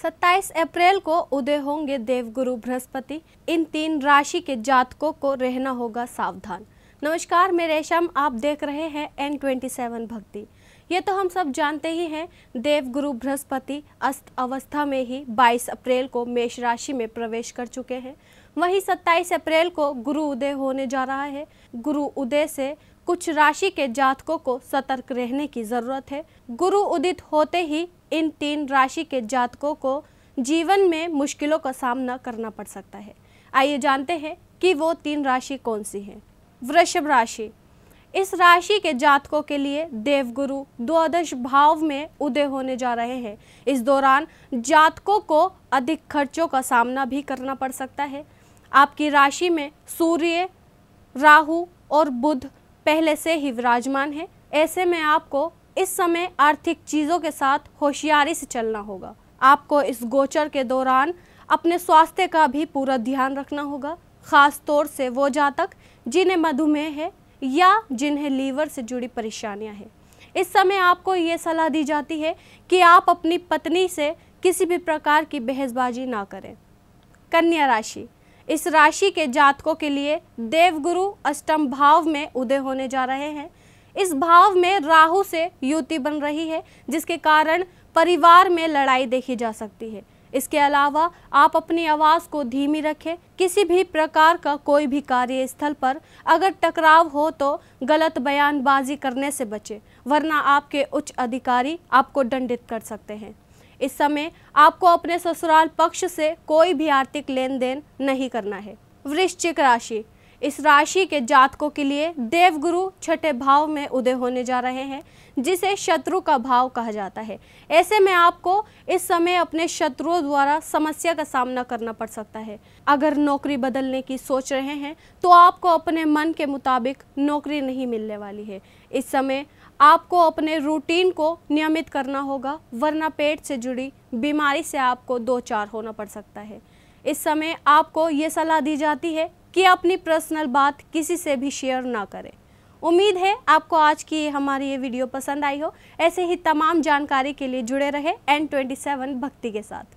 27 अप्रैल को उदय होंगे देवगुरु बृहस्पति। इन तीन राशि के जातकों को रहना होगा सावधान। नमस्कार, मैं रेशम, आप देख रहे हैं एन ट्वेंटी सेवन भक्ति। ये तो हम सब जानते ही हैं, देवगुरु बृहस्पति अस्त अवस्था में ही 22 अप्रैल को मेष राशि में प्रवेश कर चुके हैं। वहीं 27 अप्रैल को गुरु उदय होने जा रहा है। गुरु उदय से कुछ राशि के जातकों को सतर्क रहने की ज़रूरत है। गुरु उदित होते ही इन तीन राशि के जातकों को जीवन में मुश्किलों का सामना करना पड़ सकता है। आइए जानते हैं कि वो तीन राशि कौन सी है। वृषभ राशि। इस राशि के जातकों के लिए देवगुरु द्वादश भाव में उदय होने जा रहे हैं। इस दौरान जातकों को अधिक खर्चों का सामना भी करना पड़ सकता है। आपकी राशि में सूर्य, राहु और बुध पहले से ही विराजमान है। ऐसे में आपको इस समय आर्थिक चीज़ों के साथ होशियारी से चलना होगा। आपको इस गोचर के दौरान अपने स्वास्थ्य का भी पूरा ध्यान रखना होगा, खास तौर से वो जातक जिन्हें मधुमेह है या जिन्हें लीवर से जुड़ी परेशानियाँ हैं। इस समय आपको ये सलाह दी जाती है कि आप अपनी पत्नी से किसी भी प्रकार की बहसबाजी ना करें। कन्या राशि इस राशि के जातकों के लिए देवगुरु अष्टम भाव में उदय होने जा रहे हैं। इस भाव में राहु से युति बन रही है, जिसके कारण परिवार में लड़ाई देखी जा सकती है। इसके अलावा आप अपनी आवाज़ को धीमी रखें, किसी भी प्रकार का कोई भी कार्यस्थल पर अगर टकराव हो तो गलत बयानबाजी करने से बचें, वरना आपके उच्च अधिकारी आपको दंडित कर सकते हैं। इस समय आपको अपने ससुराल पक्ष से कोई भी आर्थिक लेन देन नहीं करना है। वृश्चिक राशि इस राशि के जातकों के लिए देवगुरु छठे भाव में उदय होने जा रहे हैं, जिसे शत्रु का भाव कहा जाता है। ऐसे में आपको इस समय अपने शत्रुओं द्वारा समस्या का सामना करना पड़ सकता है। अगर नौकरी बदलने की सोच रहे हैं तो आपको अपने मन के मुताबिक नौकरी नहीं मिलने वाली है। इस समय आपको अपने रूटीन को नियमित करना होगा, वरना पेट से जुड़ी बीमारी से आपको दो चार होना पड़ सकता है। इस समय आपको ये सलाह दी जाती है कि अपनी पर्सनल बात किसी से भी शेयर ना करें। उम्मीद है आपको आज की हमारी ये वीडियो पसंद आई हो। ऐसे ही तमाम जानकारी के लिए जुड़े रहे एन ट्वेंटी सेवन भक्ति के साथ।